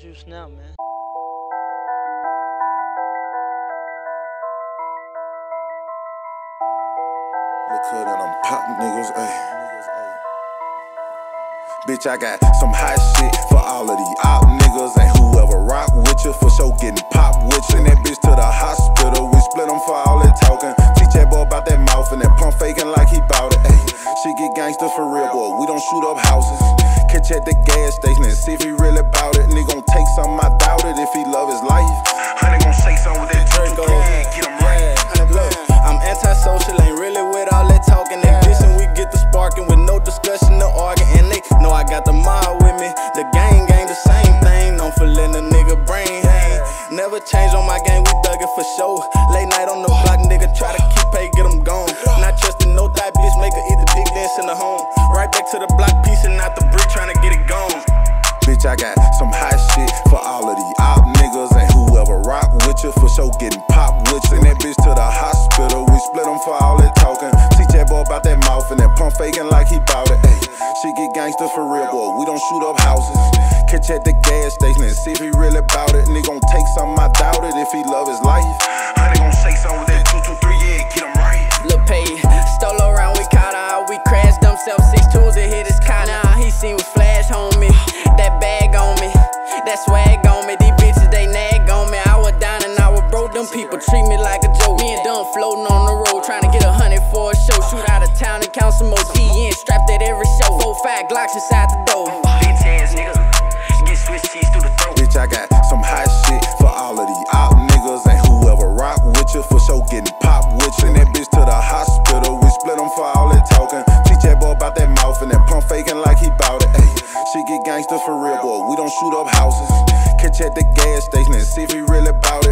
juice now, man. Look at pop niggas, ayy. Bitch, I got some hot shit for all of these op niggas and whoever rock with you for sure getting pop with you. Send that bitch to the hospital, we split them for all that talking. Teach that boy about that mouth and that pump faking like he bought it. Ayy, she get gangster for real, boy. We don't shoot up houses. Catch at the gas station and see if he really bout it. Nigga gon' take something, I doubt it if he love his life. Honey gon' say something with that Draco. Get him right. Look, I'm antisocial, ain't really with all that talking. They dissing, we get the sparking with no discussion or arguing. And they know I got the mob with me. The gang gang the same thing. For letting a nigga brain hang. Never change on my game, bitch, I got some hot shit for all of the op niggas and whoever rock with you for sure getting popped with you. Send that bitch to the hospital, we split them for all that talking. Teach that boy about that mouth and that pump faking like he bout it. Ay, she get gangster for real, boy, we don't shoot up houses. Catch at the gas station and see if he really bout it. Nigga gon' take some, I doubt it, if he love his life. Honey gon' shake some with that 223, yeah, get him right. Lil' Pay, stole around, we caught her. we crashed themselves 6 2 Them people treat me like a joke. Me and Dunn floating on the road, trying to get a hundred for a show. Shoot out of town and count some more G in, strapped at every show. Four five Glocks inside the door. Bitch ass nigga, get switch cheese through the throat. Bitch, I got some hot shit for all of these op niggas and whoever rock with you for sure getting pop with you. Send that bitch to the hospital, we split them for all that talking. Teach that boy about that mouth and that pump faking like he bout it. Ayy, she get gangster for real, boy. We don't shoot up houses. Catch at the gas station and see if he really bout